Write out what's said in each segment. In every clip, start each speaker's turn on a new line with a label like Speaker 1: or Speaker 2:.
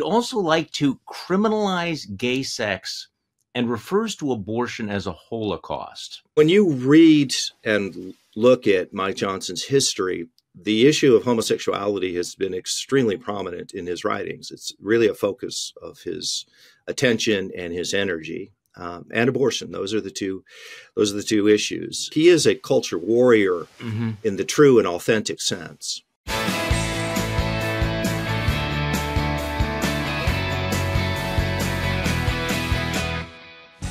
Speaker 1: He'd also like to criminalize gay sex and refers to abortion as a holocaust.
Speaker 2: When you read and look at Mike Johnson's history, the issue of homosexuality has been extremely prominent in his writings. It's really a focus of his attention and his energy. Um, and abortion; those are the two. Those are the two issues. He is a culture warrior mm-hmm. in the true and authentic sense.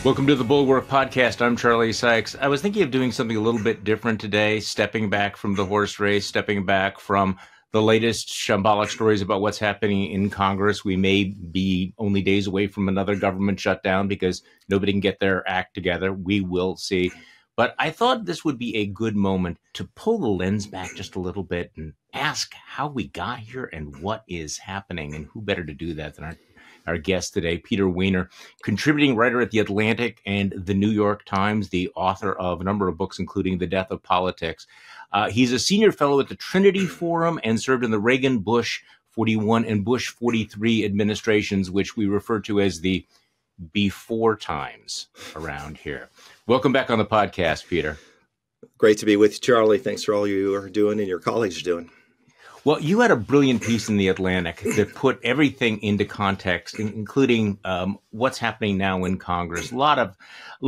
Speaker 1: Welcome to the Bulwark Podcast. I'm Charlie Sykes. I was thinking of doing something a little bit different today, stepping back from the horse race, stepping back from the latest shambolic stories about what's happening in Congress. We may be only days away from another government shutdown because nobody can get their act together. We will see. But I thought this would be a good moment to pull the lens back just a little bit and ask how we got here and what is happening. And who better to do that than our our guest today, Peter Wehner, contributing writer at The Atlantic and The New York Times, the author of a number of books, including The Death of Politics. Uh, he's a senior fellow at the Trinity Forum and served in the Reagan, Bush 41, and Bush 43 administrations, which we refer to as the before times around here. Welcome back on the podcast, Peter.
Speaker 2: Great to be with you, Charlie. Thanks for all you are doing and your colleagues are doing.
Speaker 1: Well, you had a brilliant piece in the Atlantic that put everything into context, including um, what's happening now in Congress. A lot of, a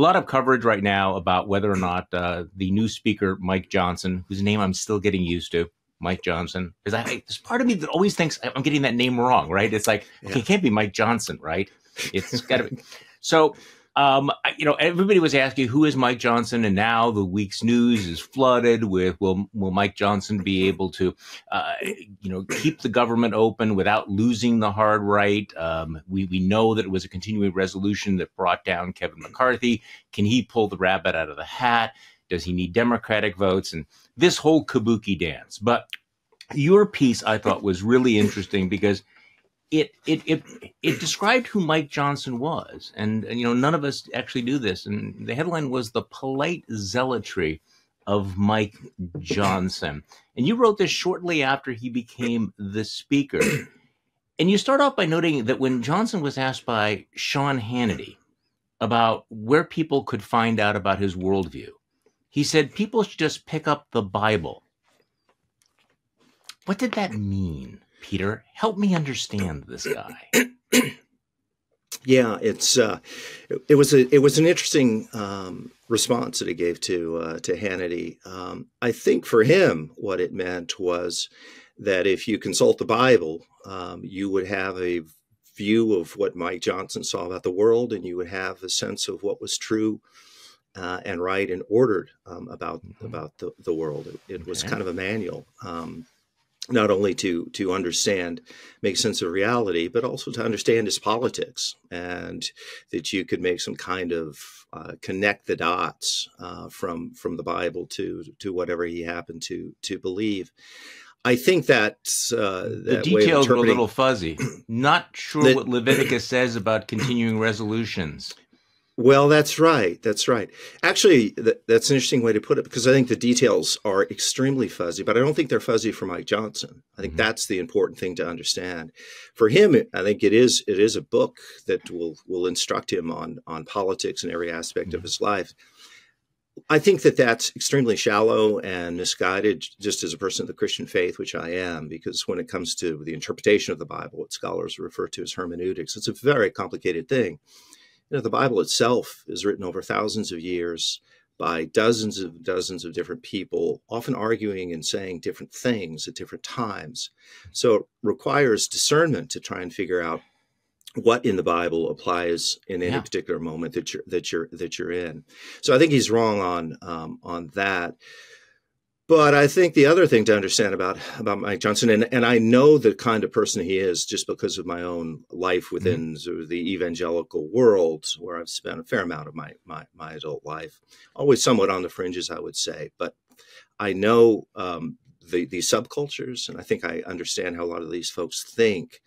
Speaker 1: lot of coverage right now about whether or not uh, the new Speaker Mike Johnson, whose name I'm still getting used to, Mike Johnson, because I, there's part of me that always thinks I'm getting that name wrong. Right? It's like yeah. okay, it can't be Mike Johnson, right? It's got to be. So um, you know, everybody was asking who is Mike Johnson, and now the week's news is flooded with will will Mike Johnson be able to, uh, you know, keep the government open without losing the hard right? Um, we we know that it was a continuing resolution that brought down Kevin McCarthy. Can he pull the rabbit out of the hat? Does he need Democratic votes? And this whole kabuki dance. But your piece I thought was really interesting because it it it it described who Mike Johnson was, and, and, you know none of us actually knew this. And the headline was the polite zealotry of Mike Johnson. And you wrote this shortly after he became the speaker. And you start off by noting that when Johnson was asked by Sean Hannity about where people could find out about his worldview, he said people should just pick up the Bible. What did that mean? Peter. Help me understand this guy.
Speaker 2: yeah, it's uh, it, it, was a it was an interesting um, response that he gave to uh, to Hannity. Um, I think for him, what it meant was that if you consult the Bible, um, you would have a view of what Mike Johnson saw about the world, and you would have a sense of what was true uh, and right and ordered um, about mm-hmm. about the, the world. It, it okay. was kind of a manual. Um, not only to to understand, make sense of reality, but also to understand his politics, and that you could make some kind of uh, connect the dots uh, from from the Bible to to whatever he happened to to believe. I think that, uh,
Speaker 1: that the details are a little fuzzy. Not sure what Leviticus says about continuing resolutions.
Speaker 2: Well, that's right. That's right. Actually, th- that's an interesting way to put it because I think the details are extremely fuzzy, but I don't think they're fuzzy for Mike Johnson. I think mm-hmm. that's the important thing to understand. For him, I think it is it is a book that will will instruct him on on politics and every aspect mm-hmm. of his life. I think that that's extremely shallow and misguided, just as a person of the Christian faith, which I am, because when it comes to the interpretation of the Bible, what scholars refer to as hermeneutics, it's a very complicated thing you know, the Bible itself is written over thousands of years by dozens of dozens of different people, often arguing and saying different things at different times. So it requires discernment to try and figure out what in the Bible applies in any yeah. particular moment that you're that you're that you're in. So I think he's wrong on um, on that. But I think the other thing to understand about about Mike Johnson, and, and I know the kind of person he is just because of my own life mm-hmm. within mm-hmm. sort of the evangelical world, where I've spent a fair amount of my, my, my adult life, always somewhat on the fringes, I would say. But I know um, the the subcultures, and I think I understand how a lot of these folks think.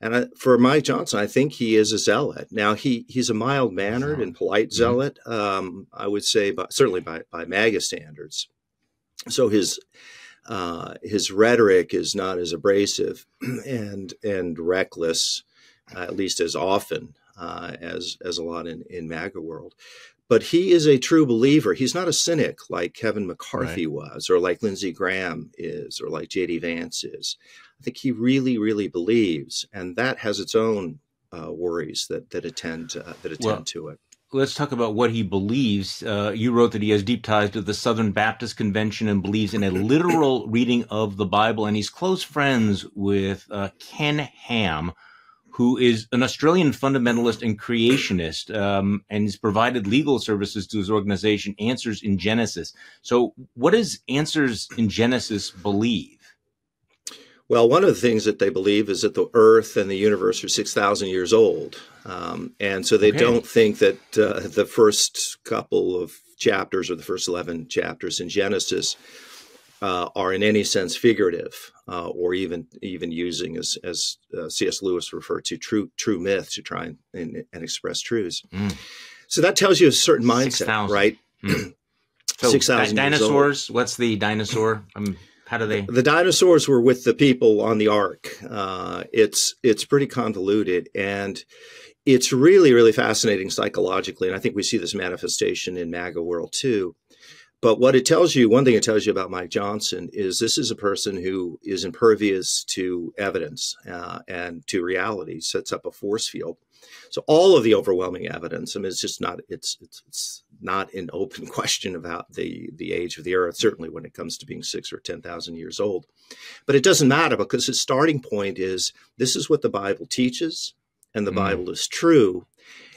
Speaker 2: And I, for Mike Johnson, I think he is a zealot. Now he he's a mild mannered and polite mm-hmm. zealot. Um, I would say, but certainly by by MAGA standards so his uh, his rhetoric is not as abrasive and and reckless uh, at least as often uh, as as a lot in in MAGA world. But he is a true believer. He's not a cynic like Kevin McCarthy right. was, or like Lindsey Graham is, or like J.D. Vance is. I think he really, really believes, and that has its own uh, worries that that attend uh, that attend well, to it
Speaker 1: let's talk about what he believes. Uh, you wrote that he has deep ties to the Southern Baptist Convention and believes in a literal reading of the Bible, and he's close friends with uh, Ken Ham, who is an Australian fundamentalist and creationist, um, and has provided legal services to his organization, Answers in Genesis. So, what does Answers in Genesis believe?
Speaker 2: Well, one of the things that they believe is that the Earth and the universe are 6,000 years old. Um, and so they okay. don't think that uh, the first couple of chapters or the first 11 chapters in Genesis uh, are in any sense figurative uh, or even even using, as, as uh, C.S. Lewis referred to, true, true myth to try and, and, and express truths. Mm. So that tells you a certain mindset, 6, right?
Speaker 1: Mm. so 6,000 dinosaurs, what's the dinosaur? Um, how do they?
Speaker 2: The dinosaurs were with the people on the ark. Uh, it's it's pretty convoluted, and it's really really fascinating psychologically. And I think we see this manifestation in MAGA world too. But what it tells you, one thing it tells you about Mike Johnson is this is a person who is impervious to evidence uh, and to reality, sets up a force field. So all of the overwhelming evidence, I mean, it's just not it's it's, it's not an open question about the the age of the earth. Certainly, when it comes to being six or ten thousand years old, but it doesn't matter because its starting point is this is what the Bible teaches, and the mm. Bible is true,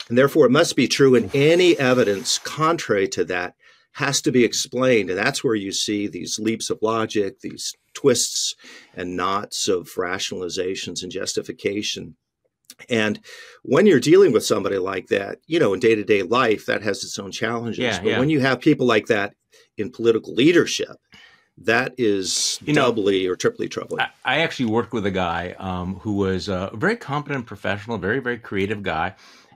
Speaker 2: and therefore it must be true. And any evidence contrary to that has to be explained, and that's where you see these leaps of logic, these twists and knots of rationalizations and justification and when you're dealing with somebody like that, you know, in day to day life, that has its own challenges. Yeah, but yeah. when you have people like that in political leadership, that is you doubly know, or triply troubling. I,
Speaker 1: I, actually worked with a guy um, who was a very competent professional, very, very creative guy,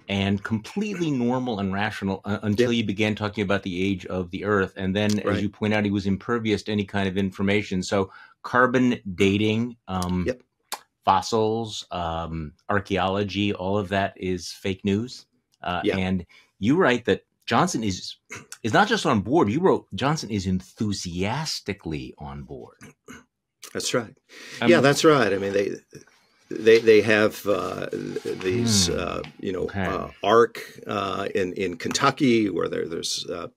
Speaker 1: and completely normal and rational uh, until you began talking about the age of the Earth. And then, right. as you point out, he was impervious to any kind of information. So, carbon dating. Um, yep fossils, um, archaeology, all of that is fake news. Uh, yeah. And you write that Johnson is is not just on board. You wrote Johnson is enthusiastically on board.
Speaker 2: That's right. Um, yeah, that's right. I mean, they they they have uh, these hmm. uh, you know okay. uh, ark uh, in in Kentucky where there, there's uh,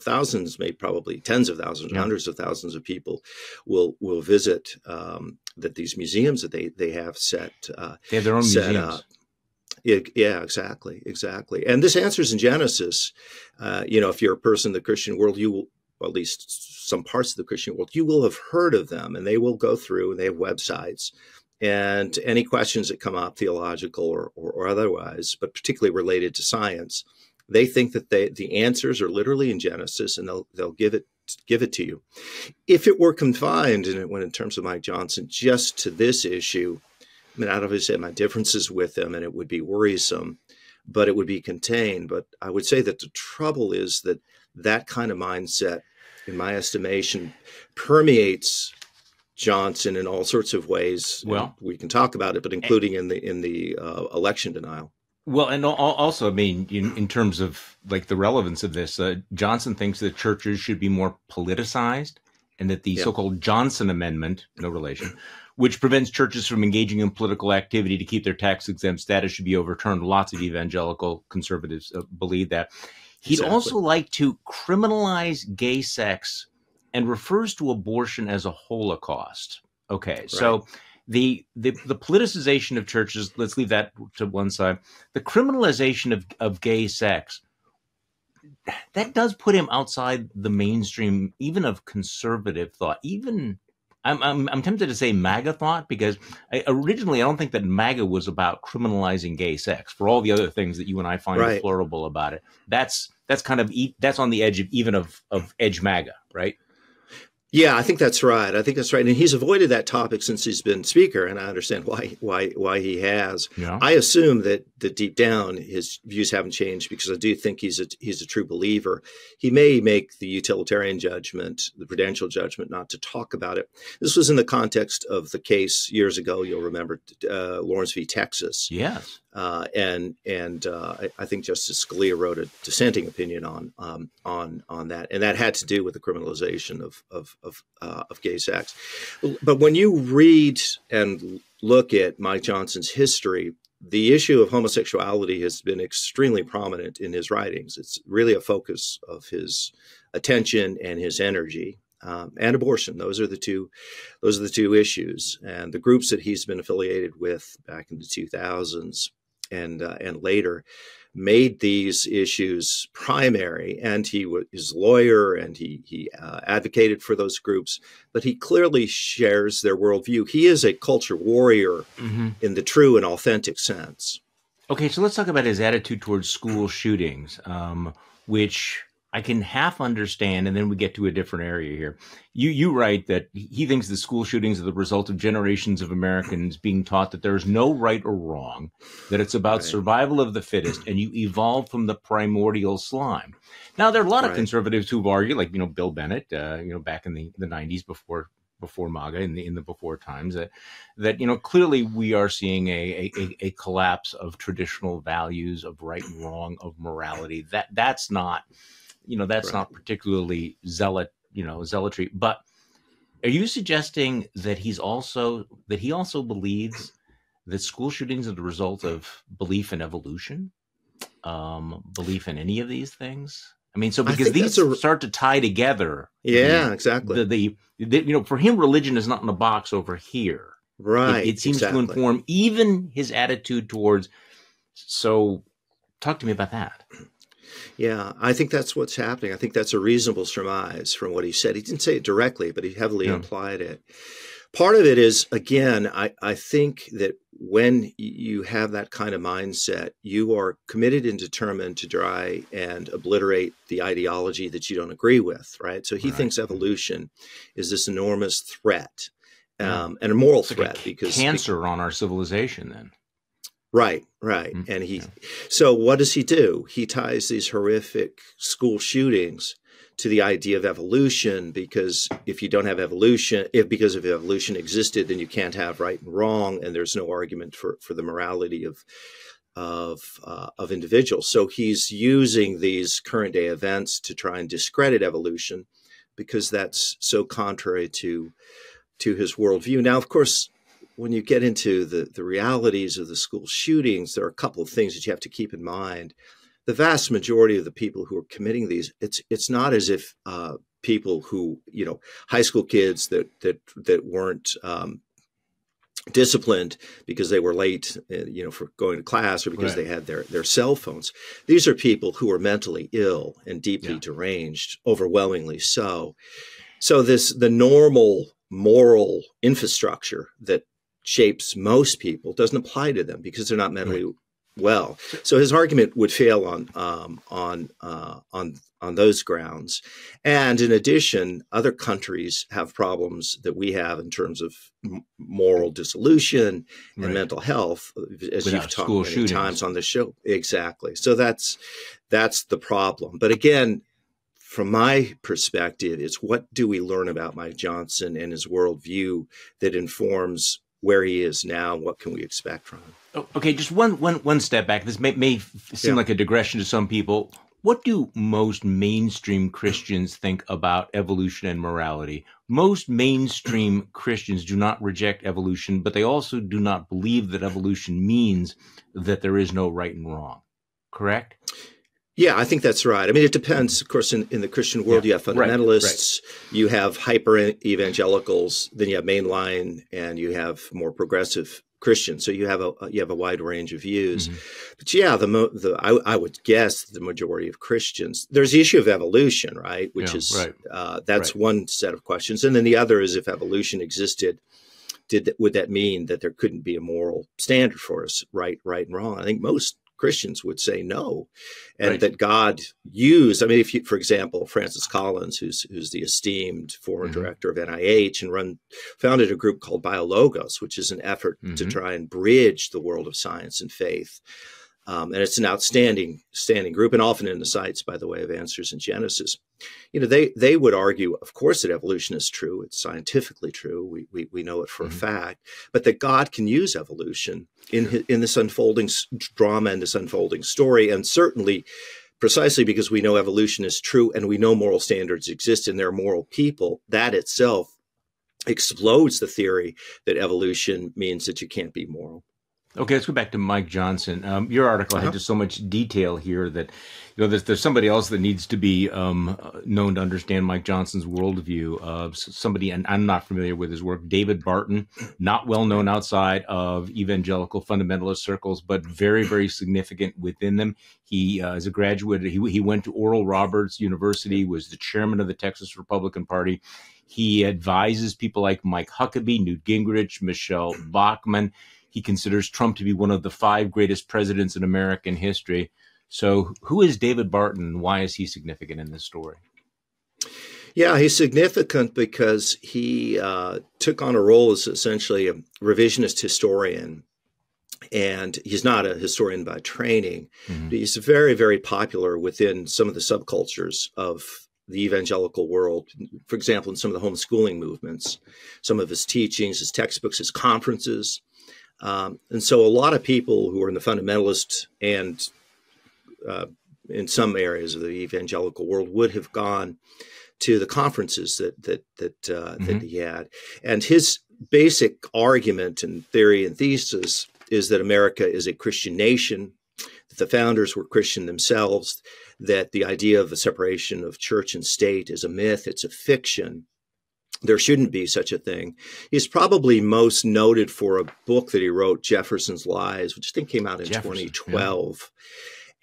Speaker 2: thousands, maybe probably tens of thousands, yeah. hundreds of thousands of people will will visit um, that these museums that they they have set.
Speaker 1: Uh, they have their own museums. Up.
Speaker 2: Yeah, exactly, exactly. And this answers in Genesis. you know, if you're a person in the Christian world, you will, at least some parts of the Christian world, you will have heard of them, and they will go through, and they have websites and any questions that come up, theological or, or, or, otherwise, but particularly related to science, they think that they, the answers are literally in Genesis, and they'll they'll give it give it to you. If it were confined, and when in terms of Mike Johnson, just to this issue, I mean, I'd obviously have my differences with him, and it would be worrisome, but it would be contained. But I would say that the trouble is that that kind of mindset, in my estimation, permeates Johnson in all sorts of ways. Well, we can talk about it, but including in the in the uh, election denial.
Speaker 1: Well, and also, I mean, in, in terms of like the relevance of this, uh, Johnson thinks that churches should be more politicized, and that the yeah. so-called Johnson Amendment, no relation, which prevents churches from engaging in political activity to keep their tax exempt status, should be overturned. Lots of evangelical conservatives uh, believe that. He'd exactly. also like to criminalize gay sex and refers to abortion as a holocaust. Okay, right. so the, the the politicization of churches, let's leave that to one side. The criminalization of, of gay sex, that does put him outside the mainstream, even of conservative thought, even I'm, I'm, I'm, tempted to say MAGA thought because I, originally I don't think that MAGA was about criminalizing gay sex for all the other things that you and I find right. deplorable about it. That's that's kind of that's on the edge of even of of edge MAGA, right?
Speaker 2: Yeah, I think that's right. I think that's right, and he's avoided that topic since he's been speaker, and I understand why why why he has. Yeah. I assume that that deep down his views haven't changed because I do think he's a he's a true believer. He may make the utilitarian judgment, the prudential judgment, not to talk about it. This was in the context of the case years ago. You'll remember uh, Lawrence v. Texas.
Speaker 1: Yes.
Speaker 2: Uh, and and uh, I, I, think Justice Scalia wrote a dissenting opinion on um, on on that, and that had to do with the criminalization of of of, uh, of gay sex. But when you read and look at Mike Johnson's history, the issue of homosexuality has been extremely prominent in his writings. It's really a focus of his attention and his energy. Um, and abortion. Those are the two. Those are the two issues. And the groups that he's been affiliated with back in the 2000s and uh, and later made these issues primary and he was his lawyer and he he uh, advocated for those groups but he clearly shares their worldview he is a culture warrior mm-hmm. in the true and authentic sense
Speaker 1: okay so let's talk about his attitude towards school shootings um, which I can half understand, and then we get to a different area here. You you write that he thinks the school shootings are the result of generations of Americans being taught that there is no right or wrong, that it's about right. survival of the fittest, and you evolve from the primordial slime. Now there are a lot right. of conservatives who've argued, like you know Bill Bennett, uh, you know back in the the '90s before before MAGA in the in the before times that that you know clearly we are seeing a, a, a collapse of traditional values of right and wrong of morality that that's not you know that's right. not particularly zealot you know zealotry but are you suggesting that he's also that he also believes that school shootings are the result of belief in evolution? Um belief in any of these things? I mean so because these a... start to tie together
Speaker 2: yeah the, exactly.
Speaker 1: the, the, the, you know for him religion is not in a box over here.
Speaker 2: Right
Speaker 1: it, it seems
Speaker 2: exactly.
Speaker 1: to inform even his attitude towards so talk to me about that
Speaker 2: yeah, I think that's what's happening. I think that's a reasonable surmise from what he said. He didn't say it directly, but he heavily yeah. implied it. Part of it is, again, I, I think that when you have that kind of mindset, you are committed and determined to try and obliterate the ideology that you don't agree with, right? So he right. thinks evolution is this enormous threat um, and a moral it's threat
Speaker 1: like
Speaker 2: a because
Speaker 1: cancer on our civilization. Then
Speaker 2: Right, right. Mm-hmm. And he, yeah. so what does he do? He ties these horrific school shootings to the idea of evolution because if you don't have evolution, if because if evolution existed, then you can't have right and wrong, and there's no argument for, for the morality of of uh, of individuals. So he's using these current day events to try and discredit evolution because that's so contrary to to his worldview. Now, of course, when you get into the, the realities of the school shootings, there are a couple of things that you have to keep in mind. The vast majority of the people who are committing these, it's it's not as if uh, people who you know high school kids that that that weren't um, disciplined because they were late, uh, you know, for going to class or because right. they had their their cell phones. These are people who are mentally ill and deeply yeah. deranged, overwhelmingly so. So this the normal moral infrastructure that shapes most people doesn't apply to them because they're not mentally right. well. So his argument would fail on um, on uh, on on those grounds. And in addition, other countries have problems that we have in terms of moral dissolution and right. mental health, as Without you've talked many shootings. times on the show. Exactly. So that's that's the problem. But again, from my perspective, it's what do we learn about Mike Johnson and his worldview that informs where he is now. What can we expect from him?
Speaker 1: Oh, okay, just one one one step back. This may, may seem yeah. like a digression to some people. What do most mainstream Christians think about evolution and morality? Most mainstream Christians do not reject evolution, but they also do not believe that evolution means that there is no right and wrong. Correct?
Speaker 2: Yeah, I think that's right. I mean, it depends. Of course, in, in the Christian world, yeah, you have fundamentalists, right, right. you have hyper evangelicals, then you have mainline, and you have more progressive Christians. So you have a you have a wide range of views. Mm-hmm. But yeah, the the I, I, would guess the majority of Christians. There's the issue of evolution, right? Which yeah, is right. Uh, that's one set of questions, and then the other is if evolution existed. Did that, would that mean that there couldn't be a moral standard for us, right, right and wrong? I think most Christians would say no, and
Speaker 1: Right.
Speaker 2: that God used. I mean, if you, for example, Francis Collins, who's who's the esteemed former
Speaker 1: Mhm.
Speaker 2: director of NIH and run founded a group called BioLogos, which is an effort to
Speaker 1: Mhm.
Speaker 2: try and bridge the world of science and faith. Um, and it's an outstanding standing group, and often in the sights, by the way, of Answers in Genesis. You know, they they would argue, of course, that evolution is true. It's scientifically true. We we, we know it for
Speaker 1: Mhm.
Speaker 2: a fact, but that God can use evolution in hi- in this unfolding drama and this unfolding story, and certainly precisely because we know evolution is true and we know moral standards exist and there are moral people. That itself explodes the theory that evolution means that you can't be moral.
Speaker 1: Okay, let's go back to Mike Johnson. Um, your article
Speaker 2: Uh-huh.
Speaker 1: had just so much detail here that you know there's, there's somebody else that needs to be um, uh, known to understand Mike Johnson's worldview. Of somebody, and I'm not familiar with his work. David Barton, not well known outside of evangelical fundamentalist circles, but very very significant within them. He uh, is a graduate. He he went to Oral Roberts University. Was the chairman of the Texas Republican Party. He advises people like Mike Huckabee, Newt Gingrich, Michelle Bachmann. He considers Trump to be one of the five greatest presidents in American history. So, who is David Barton? Why is he significant in this story?
Speaker 2: Yeah, he's significant because he uh, took on a role as essentially a revisionist historian. And he's not a historian by training.
Speaker 1: Mhm.
Speaker 2: He's very, very popular within some of the subcultures of the evangelical world. For example, in some of the homeschooling movements, some of his teachings, his textbooks, his conferences. Um, and so a lot of people who are in the fundamentalist and uh, in some areas of the evangelical world would have gone to the conferences that that that uh, that
Speaker 1: Mhm.
Speaker 2: he had, and his basic argument and theory and thesis is that America is a Christian nation, that the founders were Christian themselves, that the idea of the separation of church and state is a myth, it's a fiction. There shouldn't be such a thing. He's probably most noted for a book that he wrote, Jefferson's Lies, which I think came out in
Speaker 1: Jefferson, yeah.
Speaker 2: 2012.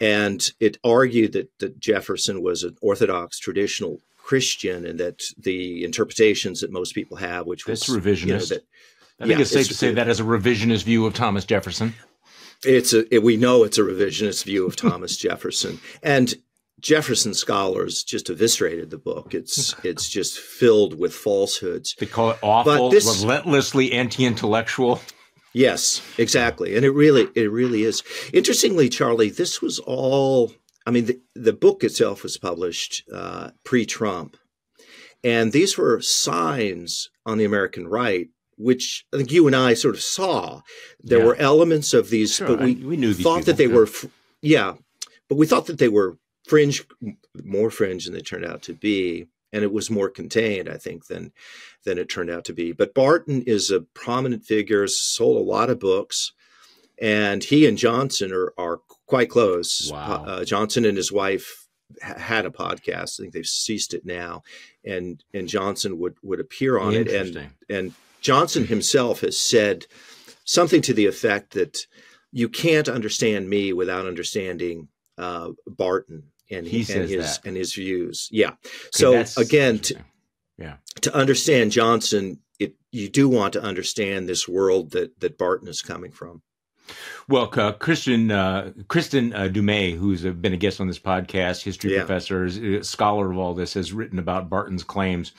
Speaker 2: And it argued that, that Jefferson was an Orthodox traditional Christian and that the interpretations that most people have, which was
Speaker 1: That's revisionist.
Speaker 2: you know, that
Speaker 1: I think
Speaker 2: yeah,
Speaker 1: it's safe
Speaker 2: it's-
Speaker 1: to say that as a revisionist view of Thomas Jefferson.
Speaker 2: it's a it- we know it's a revisionist view of Thomas Jefferson and Jefferson scholars just eviscerated the book. It's it's just filled with falsehoods.
Speaker 1: They call it awful,
Speaker 2: this-
Speaker 1: relentlessly anti-intellectual.
Speaker 2: Yes, exactly. And it really it really is. Interestingly, Charlie, this was all I mean the, the book itself was published uh, pre-Trump. And these were signs on the American right which I think you and I sort of saw. There
Speaker 1: Yeah.
Speaker 2: were elements of these
Speaker 1: Sure,
Speaker 2: but we,
Speaker 1: I- we knew
Speaker 2: thought that they
Speaker 1: yeah.
Speaker 2: were yeah, but we thought that they were fringe more fringe than they turned out to be and it was more contained i think than than it turned out to be. But barton is a prominent figure sold a lot of books and he and johnson are are quite close.
Speaker 1: Wow.
Speaker 2: uh, johnson and his wife ha- had a podcast. I think they've ceased it now. And and johnson would would appear on it. And and Johnson himself has said something to the effect that you can't understand me without understanding uh, Barton and,
Speaker 1: He
Speaker 2: and
Speaker 1: says
Speaker 2: his
Speaker 1: that.
Speaker 2: and his views. Yeah. So again, to,
Speaker 1: interesting.
Speaker 2: to understand Johnson, it you do want to understand this world that that Barton is coming from.
Speaker 1: Well, uh, Christian uh, Kristin uh, Du Mez, who's uh, been a guest on this podcast, history
Speaker 2: Yeah.
Speaker 1: professor, scholar of all this, has written about Barton's claims.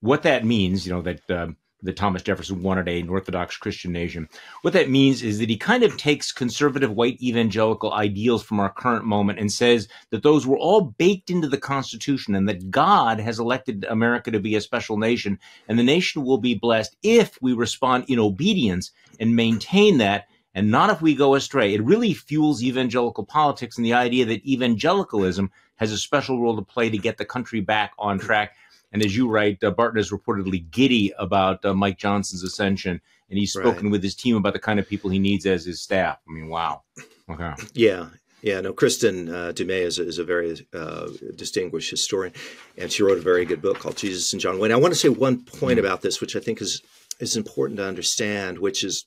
Speaker 1: What that means, you know, that um, that Thomas Jefferson wanted an Orthodox Christian nation. What that means is that he kind of takes conservative white evangelical ideals from our current moment and says that those were all baked into the Constitution and that God has elected America to be a special nation and the nation will be blessed if we respond in obedience and maintain that and not if we go astray. It really fuels evangelical politics and the idea that evangelicalism has a special role to play to get the country back on track. And as you write, uh, Barton is reportedly giddy about uh, Mike Johnson's ascension, and he's spoken
Speaker 2: Right.
Speaker 1: with his team about the kind of people he needs as his staff. I mean, wow. Okay.
Speaker 2: Yeah. Yeah, no, Kristin uh, Du Mez is, a- is a very uh, distinguished historian, and she wrote a very good book called Jesus and John Wayne. I want to say one point about this, which I think is is important to understand, which is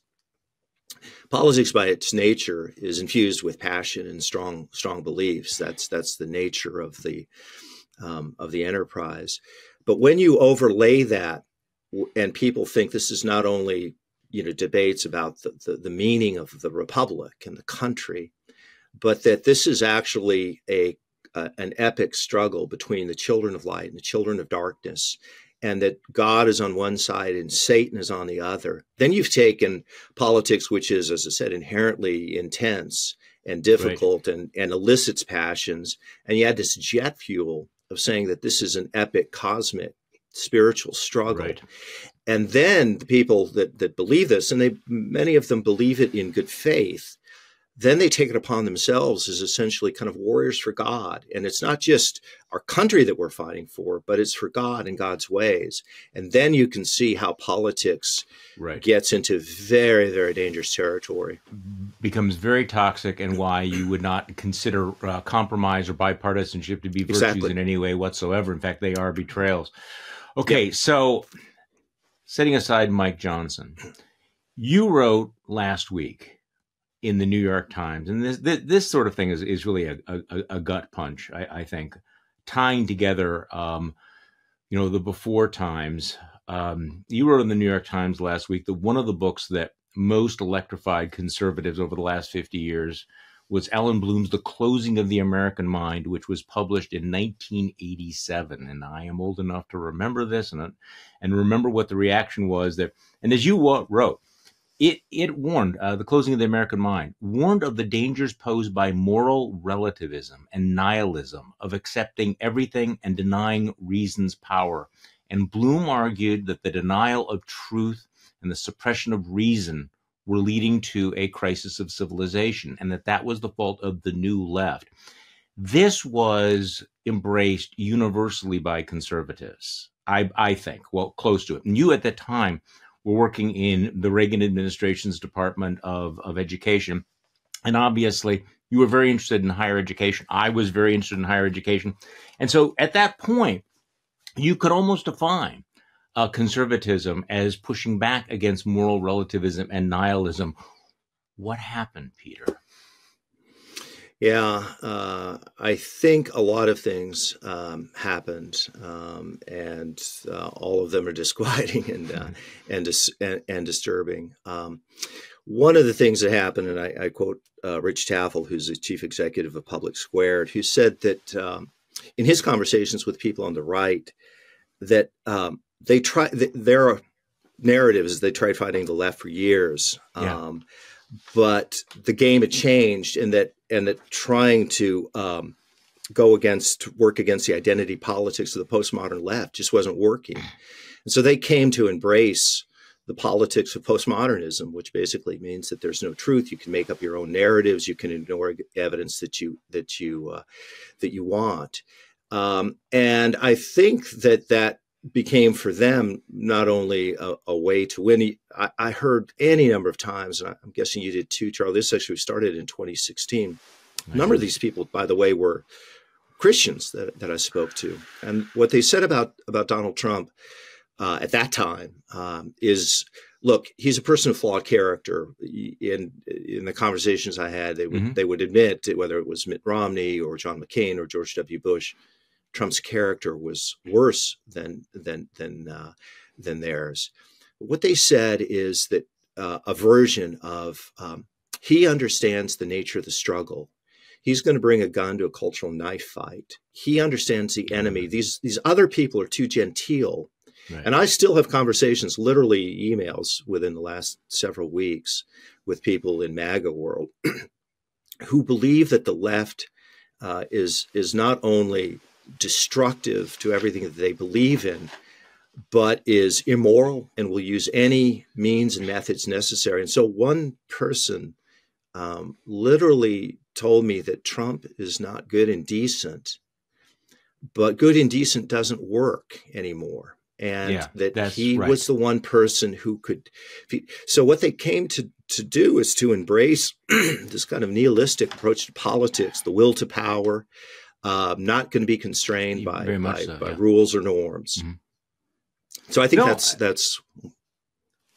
Speaker 2: politics by its nature is infused with passion and strong strong beliefs. That's that's the nature of the um, of the enterprise. But when you overlay that, and people think this is not only you know debates about the, the, the meaning of the republic and the country, but that this is actually a uh, an epic struggle between the children of light and the children of darkness, and that God is on one side and Satan is on the other. Then you've taken politics, which is, as I said, inherently intense and difficult right. and, and elicits passions, and you add this jet fuel of saying that this is an epic cosmic spiritual struggle. Right. And then the people that, that believe this, and they many of them believe it in good faith, then they take it upon themselves as essentially kind of warriors for God. And it's not just our country that we're fighting for, but it's for God and God's ways. And then you can see how politics right. gets into very, very dangerous territory.
Speaker 1: Becomes very toxic, and why you would not consider uh, compromise or bipartisanship to be virtues exactly. in any way whatsoever. In fact, they are betrayals. Okay, yep. so setting aside Mike Johnson, you wrote last week in the New York Times, and this this, this sort of thing is is really a, a, a gut punch. I, I, think tying together, um, you know, the before times. Um, you wrote in the New York Times last week that one of the books that most electrified conservatives over the last 50 years was Allan Bloom's The Closing of the American Mind, which was published in 1987. And I am old enough to remember this and, and remember what the reaction was that, and as you wrote, it, it warned, uh, the closing of the American mind, warned of the dangers posed by moral relativism and nihilism, of accepting everything and denying reason's power. And Bloom argued that the denial of truth and the suppression of reason were leading to a crisis of civilization, and that that was the fault of the new left. This was embraced universally by conservatives, I, I think, well, close to it. And you at the time were working in the Reagan administration's Department of, of Education. And obviously, you were very interested in higher education. I was very interested in higher education. And so at that point, you could almost define uh, conservatism as pushing back against moral relativism and nihilism. What happened, Peter?
Speaker 2: Yeah, uh, I think a lot of things um, happened, um, and uh, all of them are disquieting and uh, and, dis- and, and disturbing. Um, one of the things that happened, and I, I quote uh, Rich Tafel, who's the chief executive of Public Squared, who said that um, in his conversations with people on the right, that um, they try th- their narratives they tried fighting the left for years. Yeah um, but the game had changed and that and that trying to um, go against work against the identity politics of the postmodern left just wasn't working. And so they came to embrace the politics of postmodernism which basically means that there's no truth. You can make up your own narratives. You can ignore evidence that you that you uh, that you want. Um, and i think that that became for them not only a, a way to win. I, I, heard any number of times, and I'm guessing you did too, Charlie. This actually started in 2016. A number of these people, by the way, were Christians that, that I spoke to, and what they said about about Donald Trump uh, at that time um, is. Look, he's a person of flawed character. In in the conversations I had, they would mm-hmm. they would admit whether it was Mitt Romney or John McCain or George W. Bush, Trump's character was worse than than than uh, than theirs. What they said is that uh, a version of um, he understands the nature of the struggle. He's going to bring a gun to a cultural knife fight. He understands the enemy. These these other people are too genteel. Right. And I still have conversations, literally emails, within the last several weeks with people in MAGA world who believe that the left uh, is is not only destructive to everything that they believe in, but is immoral and will use any means and methods necessary. And so one person um, literally told me that Trump is not good and decent, but good and decent doesn't work anymore. And yeah, that he right. was the one person who could. So, what they came to, to do is to embrace this kind of nihilistic approach to politics, the will to power, uh, not going to be constrained by by, so, by yeah. rules or norms. Mm-hmm. So I think no, that's that's.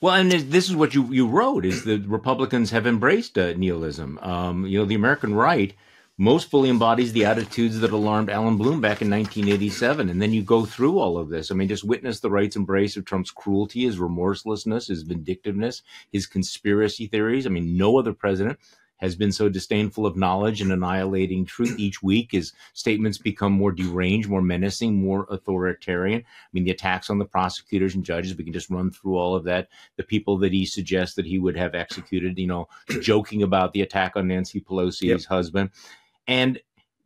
Speaker 1: Well, and this is what you you wrote: is the Republicans have embraced uh, nihilism. Um, you know, the American right most fully embodies the attitudes that alarmed Allan Bloom back in 1987. And then you go through all of this. I mean, just witness the right's embrace of Trump's cruelty, his remorselessness, his vindictiveness, his conspiracy theories. I mean, no other president has been so disdainful of knowledge and annihilating truth each week. His statements become more deranged, more menacing, more authoritarian. I mean, the attacks on the prosecutors and judges, we can just run through all of that. The people that he suggests that he would have executed, you know, joking about the attack on Nancy Pelosi's yep. husband. And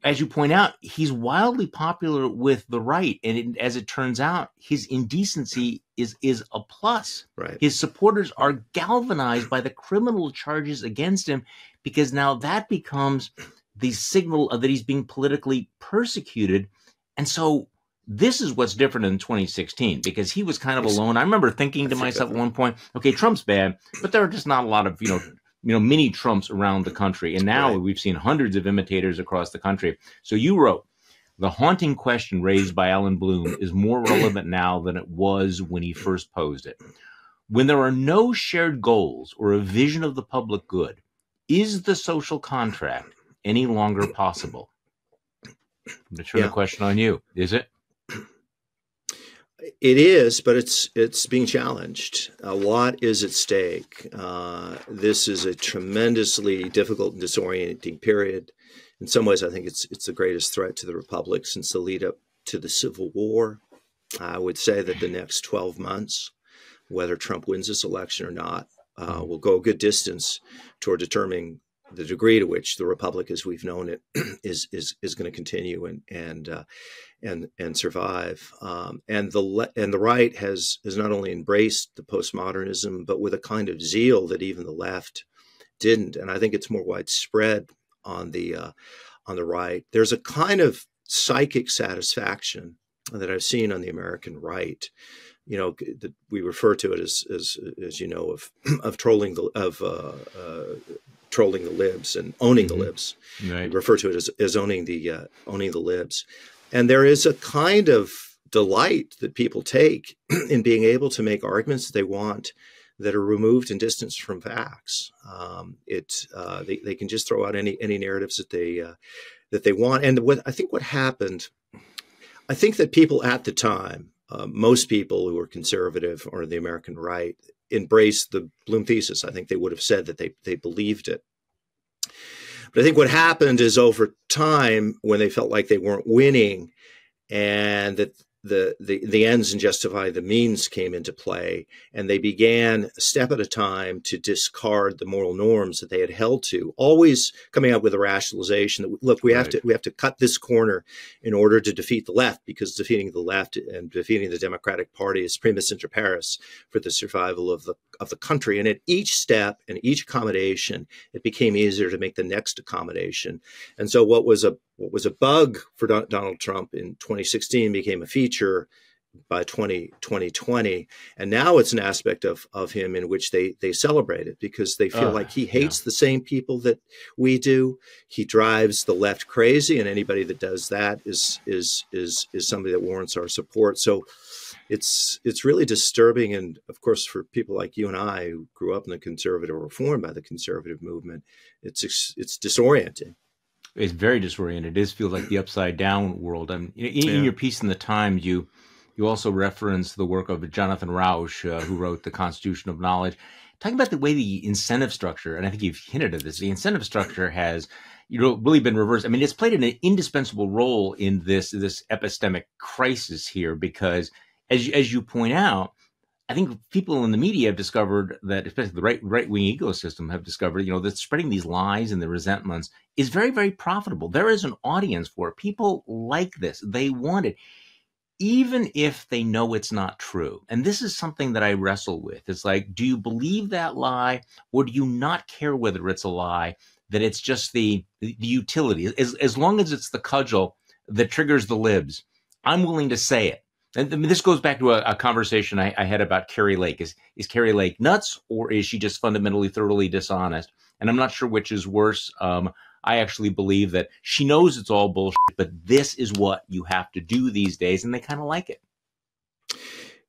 Speaker 1: as you point out, he's wildly popular with the right, and it, as it turns out, his indecency is is a plus.
Speaker 2: Right.
Speaker 1: His supporters are galvanized by the criminal charges against him because now that becomes the signal of that he's being politically persecuted, and so this is what's different in 2016 because he was kind of alone. I remember thinking to myself at one point, okay, Trump's bad, but there are just not a lot of you know you know mini Trumps around the country, and now right. we've seen hundreds of imitators across the country. So you wrote. The haunting question raised by Allan Bloom is more relevant now than it was when he first posed it. When there are no shared goals or a vision of the public good, is the social contract any longer possible? I'm going to turn yeah. the question on you. Is it?
Speaker 2: It is, but it's it's being challenged. A lot is at stake. Uh, this is a tremendously difficult and disorienting period. In some ways, I think it's it's the greatest threat to the republic since the lead up to the Civil War. I would say that the next 12 months, whether Trump wins this election or not, uh, will go a good distance toward determining the degree to which the republic, as we've known it, is is is going to continue and and uh, and and survive. Um, and the le- and the right has has not only embraced the postmodernism, but with a kind of zeal that even the left didn't. And I think it's more widespread on the uh, on the right. There's a kind of psychic satisfaction that I've seen on the American right. You know, that we refer to it as, as, as you know, of of trolling the of uh, uh, trolling the libs and owning mm-hmm. the libs. Right. We refer to it as, as owning the uh, owning the libs. And there is a kind of delight that people take in being able to make arguments that they want that are removed and distanced from facts. Um, it uh, they, they can just throw out any any narratives that they uh, that they want. And what I think what happened, I think that people at the time, uh, most people who were conservative or the American right, embraced the Bloom thesis. I think they would have said that they they believed it. But I think what happened is over time, when they felt like they weren't winning, and that the, the, the ends and justify the means came into play, and they began a step at a time to discard the moral norms that they had held to, always coming up with a rationalization that look, we have to we have to cut this corner in order to defeat the left, because defeating the left and defeating the Democratic Party is primus inter pares for the survival of the of the country. And at each step and each accommodation, it became easier to make the next accommodation. And so what was a what was a bug for Donald Trump in 2016 became a feature by 20, 2020. And now it's an aspect of, of him in which they, they celebrate it because they feel uh, like he hates yeah. the same people that we do. He drives the left crazy, and anybody that does that is, is, is, is somebody that warrants our support. So it's, it's really disturbing. And of course, for people like you and I who grew up in the conservative or formed by the conservative movement, it's, it's disorienting
Speaker 1: it's very disoriented. It does feel like the upside down world. I mean, in, in your piece in the Times, you you also reference the work of Jonathan Rauch, uh, who wrote the Constitution of Knowledge, talking about the way the incentive structure, and I think you've hinted at this. The incentive structure has, you know, really been reversed. I mean, it's played an indispensable role in this this epistemic crisis here because, as as you point out, I think people in the media have discovered that, especially the right right wing ecosystem, have discovered, you know, that spreading these lies and the resentments is very, very profitable. There is an audience for it. People like this. They want it, even if they know it's not true. And this is something that I wrestle with. It's like, do you believe that lie, or do you not care whether it's a lie? That it's just the the utility. As as long as it's the cudgel that triggers the libs, I'm willing to say it and this goes back to a, a conversation I, I, had about Kari Lake. Is is Kari Lake nuts, or is she just fundamentally thoroughly dishonest? And I'm not sure which is worse. Um, I actually believe that she knows it's all bullshit, but this is what you have to do these days, and they kind of like it.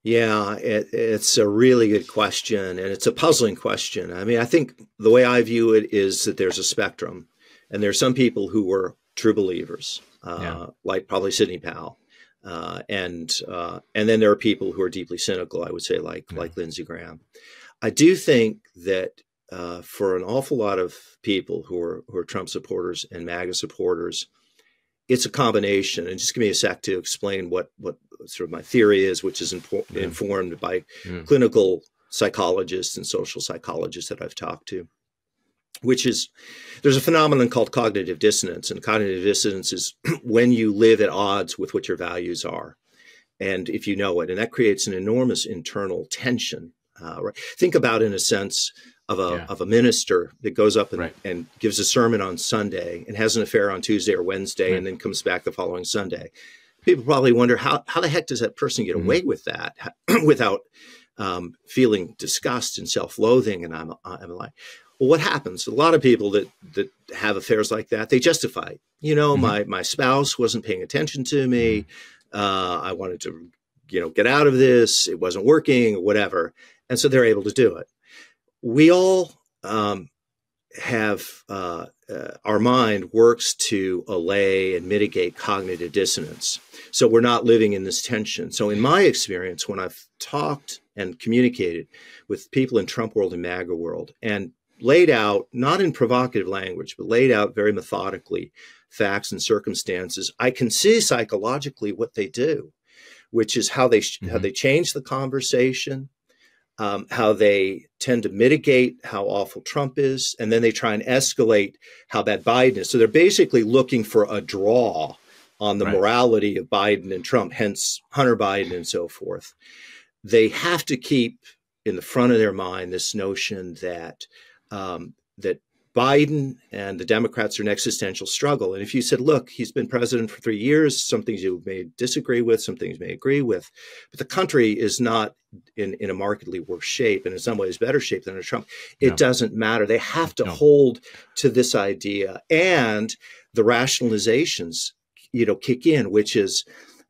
Speaker 2: Yeah, it, it's a really good question, and it's a puzzling question. I mean, I think the way I view it is that there's a spectrum, and there's some people who were true believers, uh, yeah. like probably Sidney Powell, uh, and uh, and then there are people who are deeply cynical. I would say, like yeah. like Lindsey Graham. I do think that uh, for an awful lot of people who are who are Trump supporters and MAGA supporters, it's a combination. And just give me a sec to explain what what sort of my theory is, which is impo- yeah. informed by yeah. clinical psychologists and social psychologists that I've talked to. Which is there's a phenomenon called cognitive dissonance, and cognitive dissonance is when you live at odds with what your values are, and if you know it, and that creates an enormous internal tension. Uh, right? Think about, in a sense, of a yeah. of a minister that goes up and, right. and, gives a sermon on Sunday and has an affair on Tuesday or Wednesday right. and then comes back the following Sunday. People probably wonder how how the heck does that person get mm-hmm. away with that without um, feeling disgust and self loathing? And I'm I'm like, well, what happens? A lot of people that that have affairs like that they justify. You know, mm-hmm. my my spouse wasn't paying attention to me. Mm-hmm. Uh, I wanted to, you know, get out of this. It wasn't working, or whatever, and so they're able to do it we all um, have uh, uh, our mind works to allay and mitigate cognitive dissonance. So we're not living in this tension. So in my experience, when I've talked and communicated with people in Trump world and MAGA world, and laid out not in provocative language, but laid out very methodically facts and circumstances, I can see psychologically what they do, which is how they mm-hmm. how they change the conversation, um, how they tend to mitigate how awful Trump is, and then they try and escalate how bad Biden is. So they're basically looking for a draw on the right. morality of Biden and Trump, hence Hunter Biden and so forth. They have to keep in the front of their mind this notion that um, that Biden and the Democrats are an existential struggle. And if you said, look, he's been president for three years, some things you may disagree with, some things you may agree with, but the country is not in, in a markedly worse shape and in some ways better shape than a Trump. It no. doesn't matter. They have to no. hold to this idea and the rationalizations, you know, kick in, which is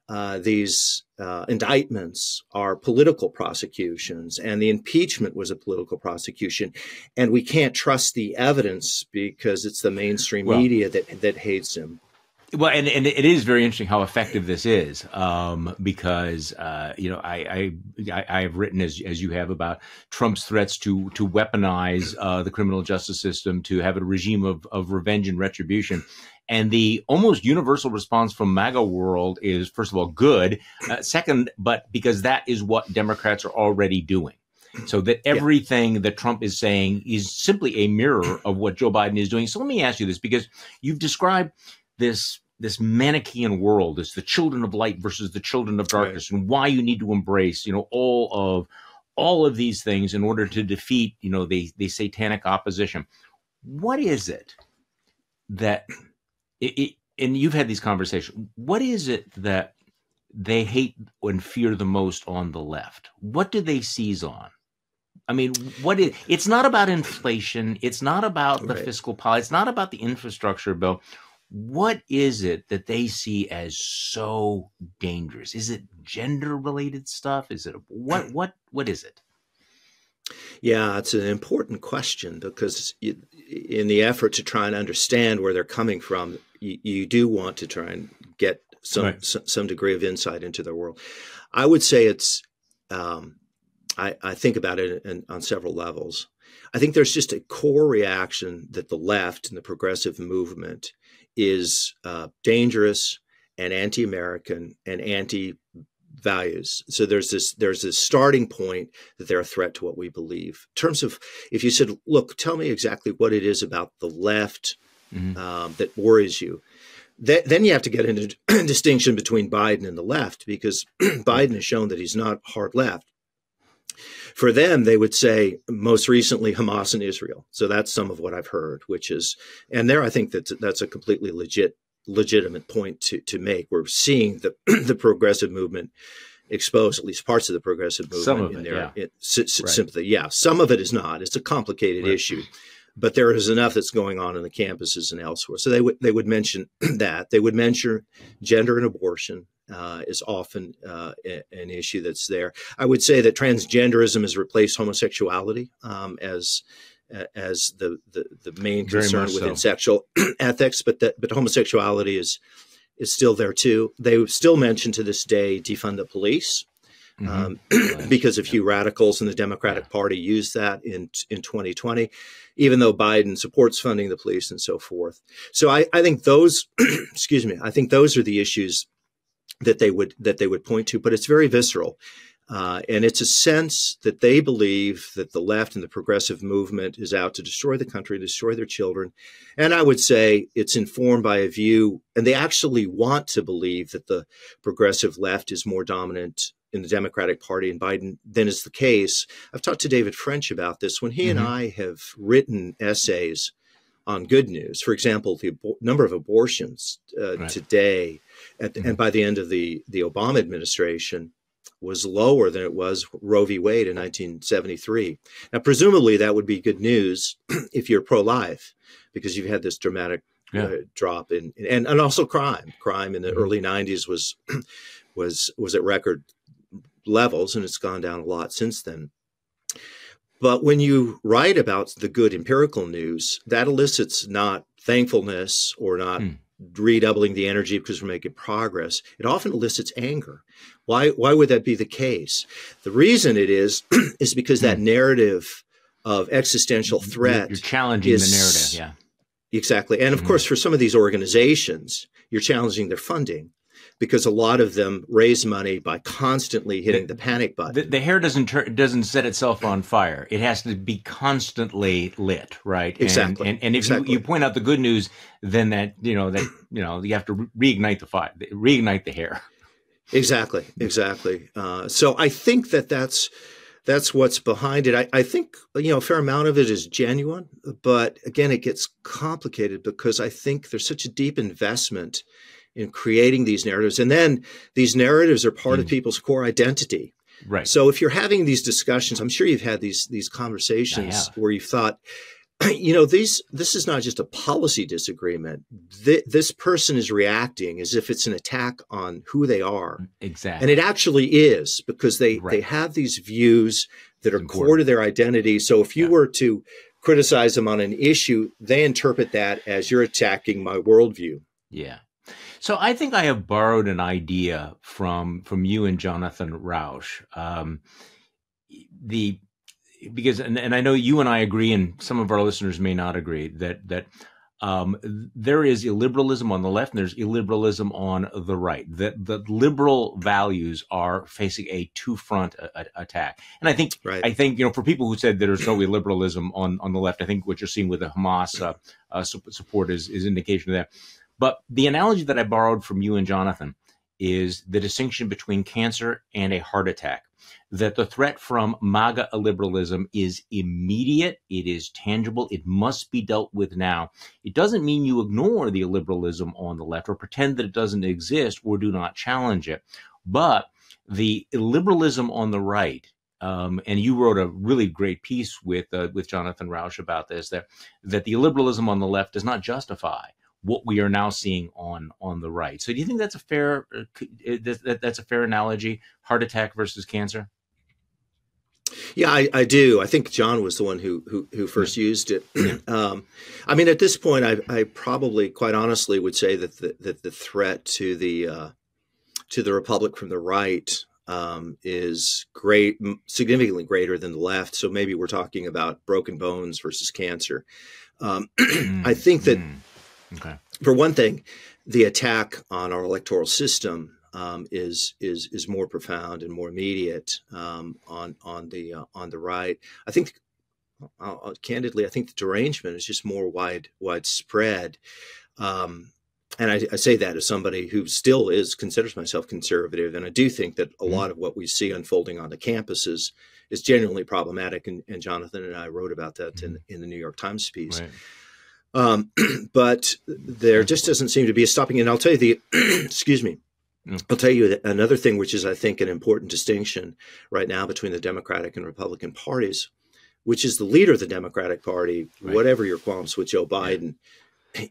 Speaker 2: uh, these uh, indictments are political prosecutions, and the impeachment was a political prosecution, and we can't trust the evidence because it's the mainstream well, media that that hates him.
Speaker 1: Well, and, and it is very interesting how effective this is, um, because uh, you know I, I I have written as as you have about Trump's threats to to weaponize uh, the criminal justice system to have a regime of of revenge and retribution, and the almost universal response from MAGA world is, first of all, good. Uh, second, but because that is what Democrats are already doing. So that everything yeah. that Trump is saying is simply a mirror of what Joe Biden is doing. So let me ask you this, because you've described this this Manichaean world as the children of light versus the children of darkness, right. and why you need to embrace, you know, all of all of these things in order to defeat, you know, the the satanic opposition. What is it that it, it, and you've had these conversations. What is it that they hate and fear the most on the left? What do they seize on? I mean, what is it's not about inflation, it's not about the right. fiscal policy, it's not about the infrastructure bill. What is it that they see as so dangerous? Is it gender related stuff? Is it what what what is it?
Speaker 2: Yeah, it's an important question because you, in the effort to try and understand where they're coming from, you, you do want to try and get some, right. some, some degree of insight into their world. I would say it's. Um, I, I, think about it in, on several levels. I think there's just a core reaction that the left and the progressive movement is uh, dangerous and anti-American and anti values. So there's this there's this starting point that they're a threat to what we believe. In terms of if you said, look, tell me exactly what it is about the left mm-hmm. um, that worries you. Th- then you have to get into distinction between Biden and the left because Biden has shown that he's not hard left. For them, they would say most recently Hamas and Israel. So that's some of what I've heard, which is, and there I think that that's a completely legit legitimate point to, to make. We're seeing the the progressive movement expose at least parts of the progressive movement
Speaker 1: some of
Speaker 2: in
Speaker 1: it,
Speaker 2: their
Speaker 1: yeah.
Speaker 2: right. sympathy. Yeah, some of it is not. It's a complicated right. issue, but there is enough that's going on in the campuses and elsewhere. So they would they would mention that. They would mention gender and abortion. Uh, is often uh, a, an issue that's there. I would say that transgenderism has replaced homosexuality um, as as the, the, the main concern within so. sexual ethics, but that but homosexuality is is still there too. They still mention to this day defund the police. Mm-hmm. um, because a few radicals in the Democratic yeah. Party used that in in 2020, even though Biden supports funding the police and so forth. So I, I think those, excuse me, I think those are the issues that they would that they would point to. But it's very visceral. Uh, and it's a sense that they believe that the left and the progressive movement is out to destroy the country, destroy their children. And I would say it's informed by a view, and they actually want to believe that the progressive left is more dominant in the Democratic Party and Biden than is the case. I've talked to David French about this. When he mm-hmm. and I have written essays on good news, for example, the number of abortions uh, right. today, at, mm-hmm. and by the end of the, the Obama administration, was lower than it was Roe v. Wade in 1973. Now, presumably, that would be good news if you're pro-life, because you've had this dramatic yeah. uh, drop in, and and also crime. Crime in the mm-hmm. early 90s was was was at record levels, and it's gone down a lot since then. But when you write about the good empirical news, that elicits not thankfulness or not mm redoubling the energy because we're making progress, it often elicits anger. Why, why would that be the case? The reason it is, is because that hmm. narrative of existential threat.
Speaker 1: You're challenging is, the narrative,
Speaker 2: yeah. Exactly. And of mm-hmm. course, for some of these organizations, you're challenging their funding because a lot of them raise money by constantly hitting the, the panic button.
Speaker 1: The, the hair doesn't tur- doesn't set itself on fire. It has to be constantly lit, right?
Speaker 2: Exactly.
Speaker 1: And, and, and if
Speaker 2: exactly.
Speaker 1: you, you point out the good news, then that you know that you know you have to reignite the fire, reignite the hair.
Speaker 2: Exactly. Exactly. Uh, so I think that that's that's what's behind it. I, I, think you know a fair amount of it is genuine, but again, it gets complicated because I think there's such a deep investment in creating these narratives. And then these narratives are part mm. of people's core identity.
Speaker 1: Right.
Speaker 2: So if you're having these discussions, I'm sure you've had these these conversations where you've thought, you know, these this is not just a policy disagreement. Th- this person is reacting as if it's an attack on who they are.
Speaker 1: Exactly.
Speaker 2: And it actually is because they right. they have these views that are core to their identity. So if you yeah. were to criticize them on an issue, they interpret that as you're attacking my worldview.
Speaker 1: Yeah. So I think I have borrowed an idea from from you and Jonathan Rauch. Um, the because and, and I know you and I agree, and some of our listeners may not agree that that um, there is illiberalism on the left and there's illiberalism on the right. That the liberal values are facing a two front attack. And I think right. I think you know for people who said there's no illiberalism on on the left, I think what you're seeing with the Hamas uh, uh, support is is indication of that. But the analogy that I borrowed from you and Jonathan is the distinction between cancer and a heart attack. That the threat from MAGA liberalism is immediate, it is tangible, it must be dealt with now. It doesn't mean you ignore the liberalism on the left or pretend that it doesn't exist or do not challenge it. But the liberalism on the right um, and you wrote a really great piece with uh, with Jonathan Rauch about this that that the liberalism on the left does not justify what we are now seeing on on the right. So do you think that's a fair uh, that's a fair analogy? Heart attack versus cancer.
Speaker 2: Yeah, I, I do. I think John was the one who who, who first used it. um, I mean, at this point, I, I, probably, quite honestly, would say that the, that the threat to the uh, to the republic from the right um, is great, significantly greater than the left. So maybe we're talking about broken bones versus cancer. Um, I think that mm. Okay. For one thing, the attack on our electoral system um, is is is more profound and more immediate um, on on the uh, on the right. I think, uh, candidly, I think the derangement is just more wide widespread. Um, and I, I, say that as somebody who still is considers myself conservative, and I do think that a mm-hmm. lot of what we see unfolding on the campuses is genuinely problematic. And, and Jonathan and I wrote about that mm-hmm. in, in the New York Times piece. Right. Um, but there just doesn't seem to be a stopping. And I'll tell you the, excuse me, mm. I'll tell you another thing, which is, I think, an important distinction right now between the Democratic and Republican parties, which is the leader of the Democratic Party, right. whatever your qualms with Joe Biden,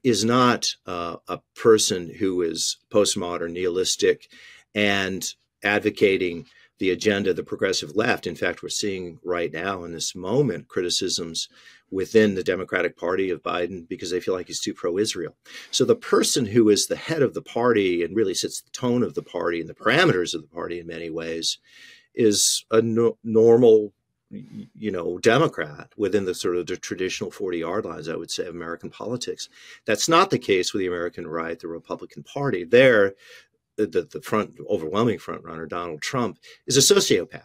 Speaker 2: is not uh, a person who is postmodern, nihilistic, and advocating the agenda of the progressive left. In fact, we're seeing right now in this moment criticisms within the Democratic Party of Biden because they feel like he's too pro Israel. So the person who is the head of the party and really sets the tone of the party and the parameters of the party in many ways is a no- normal you know democrat within the sort of the traditional 40 yard lines i would say of american politics that's not the case with the american right the republican party there the, the front overwhelming front runner donald trump is a sociopath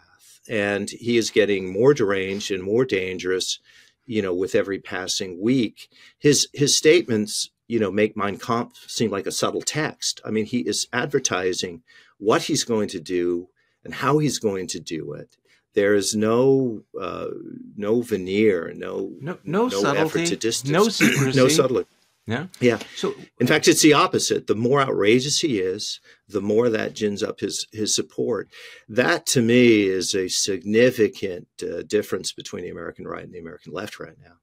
Speaker 2: and he is getting more deranged and more dangerous you know with every passing week. His his statements you know make mein kampf seem like a subtle text. I mean he is advertising what he's going to do and how he's going to do it. There's no uh, no veneer, no
Speaker 1: no no, no subtlety,
Speaker 2: effort to distance,
Speaker 1: no secrecy,
Speaker 2: no subtlety.
Speaker 1: Yeah,
Speaker 2: yeah. So, in fact, it's the opposite. The more outrageous he is, the more that gins up his his support. That, to me, is a significant uh, difference between the American right and the American left right now.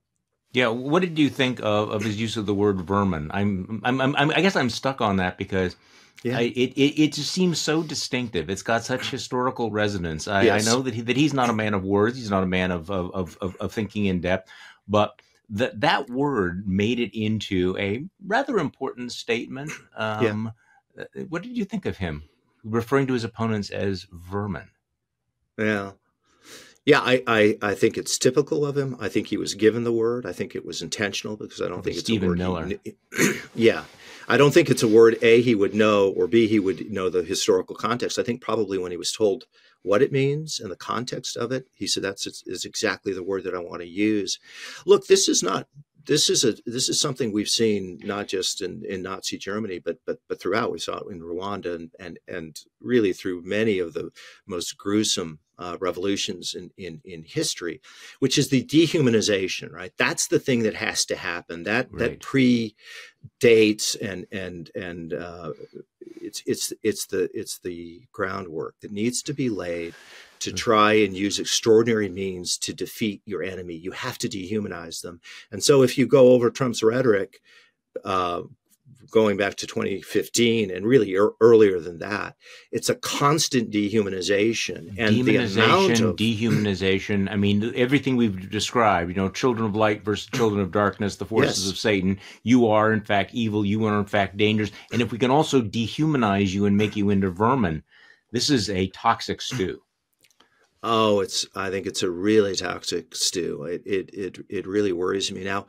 Speaker 1: Yeah, what did you think of, of his use of the word vermin? I'm, I'm, I'm, I guess I'm stuck on that because yeah. I, it, it, it just seems so distinctive. It's got such historical resonance. I, yes. I know that he, that he's not a man of words. He's not a man of of, of, of thinking in depth, but that that word made it into a rather important statement. Um, yeah. Uh, what did you think of him referring to his opponents as vermin?
Speaker 2: Yeah. Yeah, I, I, I, think it's typical of him. I think he was given the word. I think it was intentional because I don't think it's
Speaker 1: Stephen
Speaker 2: a word
Speaker 1: Miller.
Speaker 2: He, yeah, I don't think it's a word A he would know or B he would know the historical context. I think probably when he was told what it means and the context of it, he said that's is exactly the word that I want to use. Look, this is not this is a this is something we've seen not just in, in Nazi Germany, but but but throughout. We saw it in Rwanda and and and really through many of the most gruesome uh, revolutions in, in, in history, which is the dehumanization, right? That's the thing that has to happen. That right. that predates and and and uh, it's it's it's the it's the groundwork that needs to be laid to mm. try and use extraordinary means to defeat your enemy. You have to dehumanize them. And so if you go over Trump's rhetoric, uh, going back to 2015 and really er- earlier than that. It's a constant dehumanization
Speaker 1: and demonization, of- dehumanization. I mean, everything we've described. You know, children of light versus children of darkness, the forces yes. of Satan. You are in fact evil. You are in fact dangerous. And if we can also dehumanize you and make you into vermin, this is a toxic stew.
Speaker 2: Oh, it's. I think it's a really toxic stew. It it it, it really worries me now.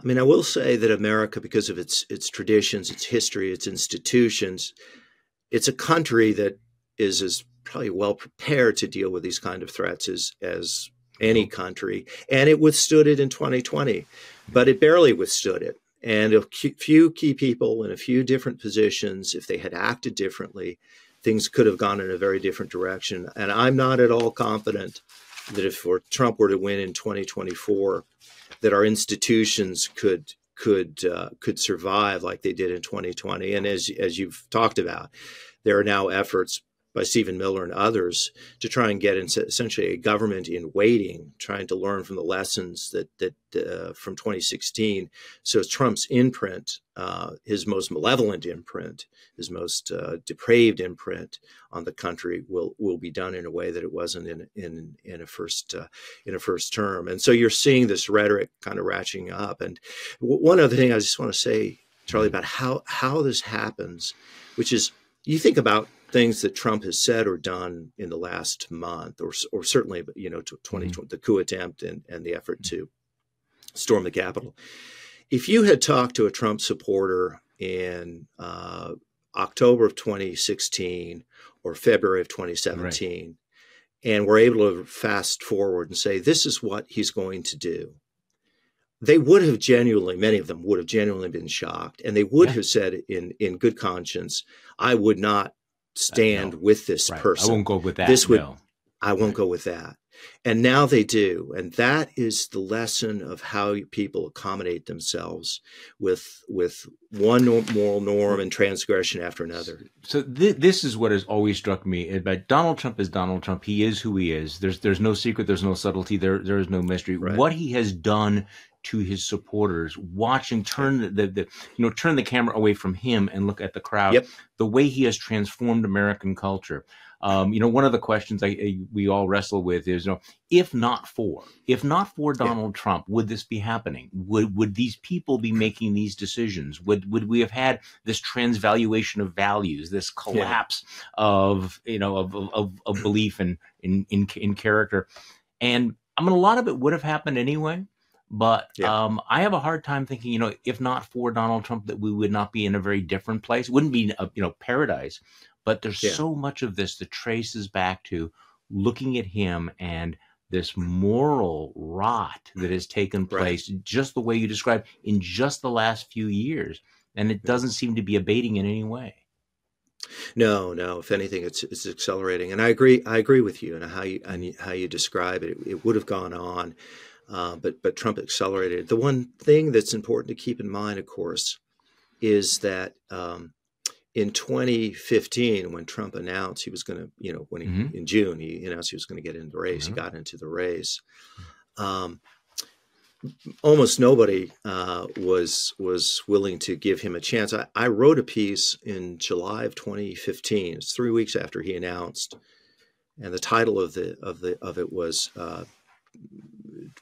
Speaker 2: I mean, I will say that America, because of its its traditions, its history, its institutions, it's a country that is as probably well prepared to deal with these kind of threats as as any country, and it withstood it in 2020, but it barely withstood it. And a few key people in a few different positions, if they had acted differently, things could have gone in a very different direction. And I'm not at all confident that if Trump were to win in 2024, that our institutions could could uh, could survive like they did in 2020. And as as you've talked about, there are now efforts by Stephen Miller and others to try and get essentially a government in waiting, trying to learn from the lessons that that uh, from 2016. So Trump's imprint, uh, his most malevolent imprint, his most uh, depraved imprint on the country, will will be done in a way that it wasn't in in in a first uh, in a first term. And so you're seeing this rhetoric kind of ratcheting up. And one other thing I just want to say, Charlie, about how how this happens, which is you think about things that Trump has said or done in the last month, or or certainly, you know, 2020, mm-hmm. the coup attempt and, and the effort to storm the Capitol. If you had talked to a Trump supporter in uh, October of 2016 or February of 2017, right. and were able to fast forward and say, this is what he's going to do, they would have genuinely, many of them would have genuinely been shocked, and they would yeah. have said in in good conscience, "I would not stand uh, no. with this right. person.
Speaker 1: I won't go with that.
Speaker 2: This would,
Speaker 1: no.
Speaker 2: I won't right. go with that. And now they do. And that is the lesson of how people accommodate themselves with with one moral norm and transgression after another.
Speaker 1: So th- this is what has always struck me about Donald Trump is Donald Trump. He is who he is. There's there's no secret, there's no subtlety, there there is no mystery. Right. What he has done to his supporters, watch him turn the, the, the, you know turn the camera away from him and look at the crowd.
Speaker 2: Yep.
Speaker 1: The way he has transformed American culture. Um, you know, one of the questions I, I, we all wrestle with is, you know, if not for, if not for Donald yeah. Trump, would this be happening? Would would these people be making these decisions? Would would we have had this transvaluation of values, this collapse yeah. of you know of, of, of belief in, in in in character? And I mean, a lot of it would have happened anyway. But yeah. um, I have a hard time thinking, you know, if not for Donald Trump, that we would not be in a very different place. It wouldn't be, a, you know, paradise. But there's yeah. so much of this that traces back to looking at him and this moral rot that has taken place, right. just the way you described, in just the last few years, and it doesn't seem to be abating in any way.
Speaker 2: No, no. If anything, it's it's accelerating, and I agree. I agree with you and how you and how you describe it. It, it would have gone on, uh, but but Trump accelerated. The one thing that's important to keep in mind, of course, is that um, in 2015, when Trump announced he was going to, you know, when he mm-hmm. in June he announced he was going to get into the race, mm-hmm. he got into the race. Um, almost nobody uh, was was willing to give him a chance. I, I, wrote a piece in July of 2015. It's three weeks after he announced, and the title of the of the of it was uh,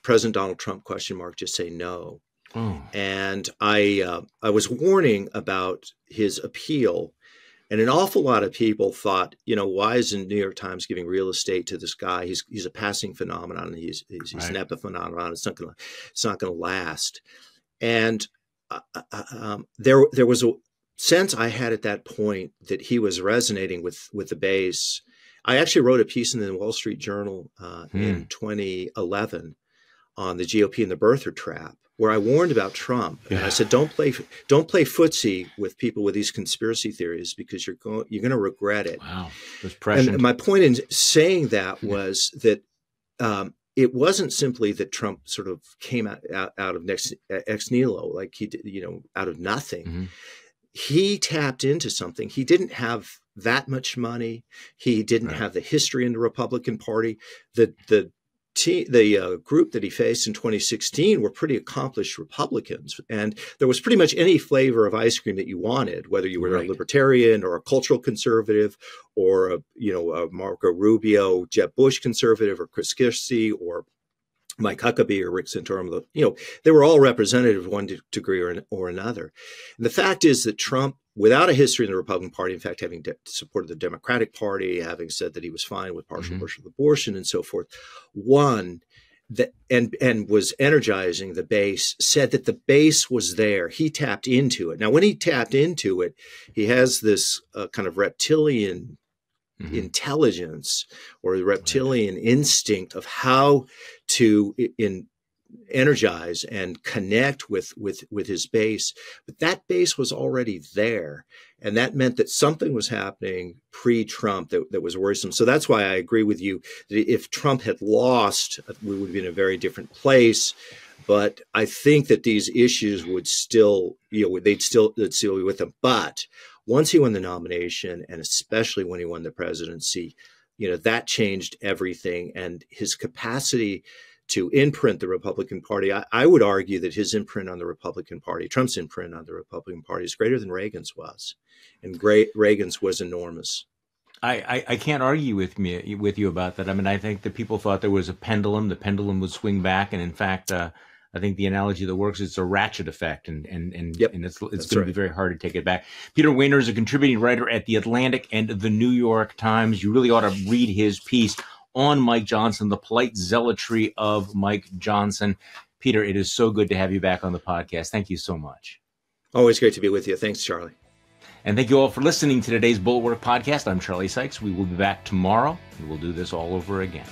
Speaker 2: President Donald Trump question mark Just say no. Oh. And I uh, I was warning about his appeal, and an awful lot of people thought, you know, why is the New York Times giving real estate to this guy? He's he's a passing phenomenon. He's he's, he's right. an epiphenomenon. It's not gonna it's not gonna last. And uh, uh, uh, um, there there was a sense I had at that point that he was resonating with with the base. I actually wrote a piece in the Wall Street Journal uh, hmm. in 2011 on the GOP and the birther trap where I warned about Trump. Yeah. And I said, don't play, don't play footsie with people with these conspiracy theories because you're going, you're going to regret it.
Speaker 1: Wow,
Speaker 2: And my point in saying that was that um, it wasn't simply that Trump sort of came out out, out of next, ex nihilo, like he did, you know, out of nothing. Mm-hmm. He tapped into something. He didn't have that much money. He didn't right. have the history in the Republican Party. The the the uh, group that he faced in 2016 were pretty accomplished Republicans, and there was pretty much any flavor of ice cream that you wanted, whether you were right. a libertarian or a cultural conservative, or a you know a Marco Rubio, Jeb Bush conservative, or Chris Christie, or Mike Huckabee or Rick Santorum. You know, they were all representative one degree or, or another. And the fact is that Trump without a history in the Republican Party, in fact, having supported the Democratic Party, having said that he was fine with partial mm-hmm. abortion and so forth, one that and and was energizing the base said that the base was there he tapped into it now when he tapped into it he has this uh, kind of reptilian mm-hmm. intelligence or the reptilian right. instinct of how to in energize and connect with with with his base but that base was already there and that meant that something was happening pre-trump that, that was worrisome so that's why i agree with you that if trump had lost we would be in a very different place but i think that these issues would still you know they'd still they'd still be with him. but once he won the nomination and especially when he won the presidency you know that changed everything and his capacity to imprint the Republican Party. I, I, would argue that his imprint on the Republican Party, Trump's imprint on the Republican Party, is greater than Reagan's was, and great, Reagan's was enormous.
Speaker 1: I, I, can't argue with me with you about that. I mean, I think that people thought there was a pendulum. The pendulum would swing back, and in fact, uh, I think the analogy that works is a ratchet effect, and and and,
Speaker 2: yep,
Speaker 1: and it's it's going right. to be very hard to take it back. Peter Wehner is a contributing writer at the Atlantic and the New York Times. You really ought to read his piece on Mike Johnson, the polite zealotry of Mike Johnson. Peter, it is so good to have you back on the podcast. Thank you so much.
Speaker 2: Always great to be with you. Thanks, Charlie.
Speaker 1: And thank you all for listening to today's Bulwark podcast. I'm Charlie Sykes. We will be back tomorrow and we'll do this all over again.